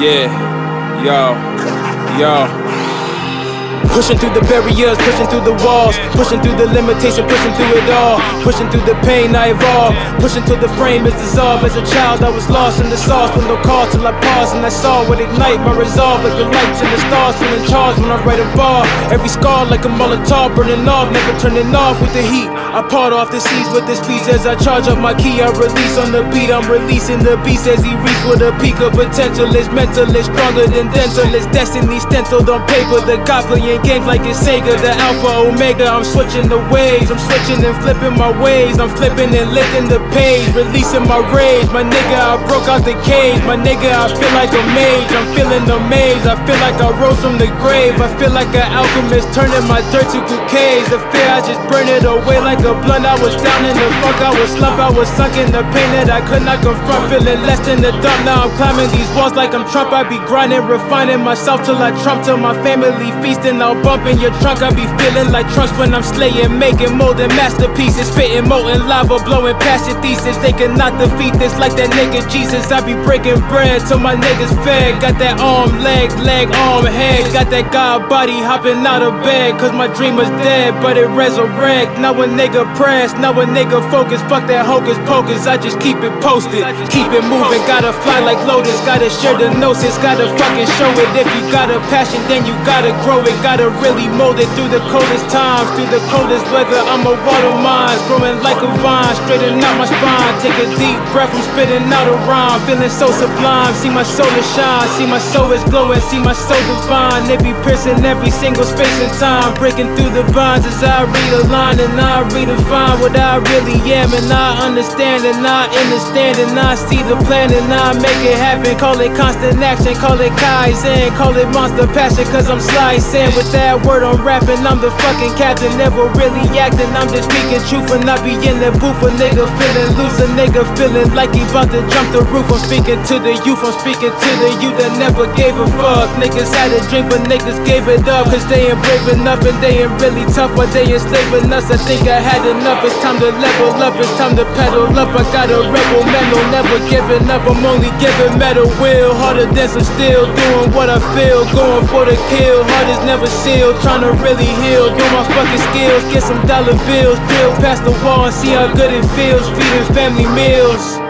Yeah, yo, yo. Pushing through the barriers, pushing through the walls, pushing through the limitation, pushing through it all, pushing through the pain I evolve, pushing till the frame is dissolved. As a child, I was lost in the sauce with no call till I paused and I saw what ignite my resolve like the lights and the stars feeling charged when I write a bar. Every scar like a Molotov burning off, never turning off with the heat. I part off the seas with this piece as I charge up my key. I release on the beat, I'm releasing the beast as he reach for the peak of potential. It's mental, it's stronger than dental, it's destiny stenciled on paper. The goblin games like it's Sega, the Alpha Omega. I'm switching the waves, I'm switching and flipping my ways. I'm flipping and lifting the page, releasing my rage. My nigga, I broke out the cage. My nigga, I feel like a mage. I'm feeling amazed. I feel like I rose from the grave. I feel like an alchemist turning my dirt to bouquets. The fear, I just burn it away like a blunt. I was down in the fuck, I was slump, I was sunk in the pain that I could not confront. Feeling less than the dump. Now I'm climbing these walls like I'm Trump. I be grinding, refining myself till I trump till my family feasting. I'll bump in your trunk, I be feeling like trunks when I'm slaying, making molding masterpieces, spitting molten lava, blowing past your thesis. They cannot defeat this like that nigga Jesus. I be breaking bread till my niggas fed. Got that arm, leg, leg, arm, head. Got that God body hopping out of bed, cause my dream was dead, but it resurrect. Now a nigga press, now a nigga focus. Fuck that hocus pocus, I just keep it posted. Keep it moving, gotta fly like Lotus, gotta share the gnosis, gotta fucking show it. If you got a passion, then you gotta grow it, gotta really mold it through the coldest times, through the coldest weather. I'm a water mine, growing like a vine, straighten out my spine. Take a deep breath, I'm spitting out a rhyme, feeling so sublime. See my soul is shine, see my soul is glowing, see my soul divine. They be piercing every single space and time, breaking through the binds as I realign and I redefine what I really am, and I understand and I understand and I see the plan and I make it happen. Call it constant action, call it Kaizen, call it monster passion, cause I'm slicing with that word I'm rapping, I'm the fucking captain, never really acting. I'm just speaking truth and I be in that booth. A nigga feeling loose, a nigga feeling like he about to jump the roof. I'm speaking to the youth, I'm speaking to the youth that never gave a fuck. Niggas had a drink, but niggas gave it up. Cause they ain't brave enough and they ain't really tough, but they enslaving us. I think I had enough, it's time to level up, it's time to pedal up. I got a rebel mental, never giving up. I'm only giving metal will, harder than some steel. Doing what I feel, going for the kill. Heart is never sealed trying to really heal. Do my fucking skills, get some dollar bills, drill past the wall and see how good it feels. Feeding family meals.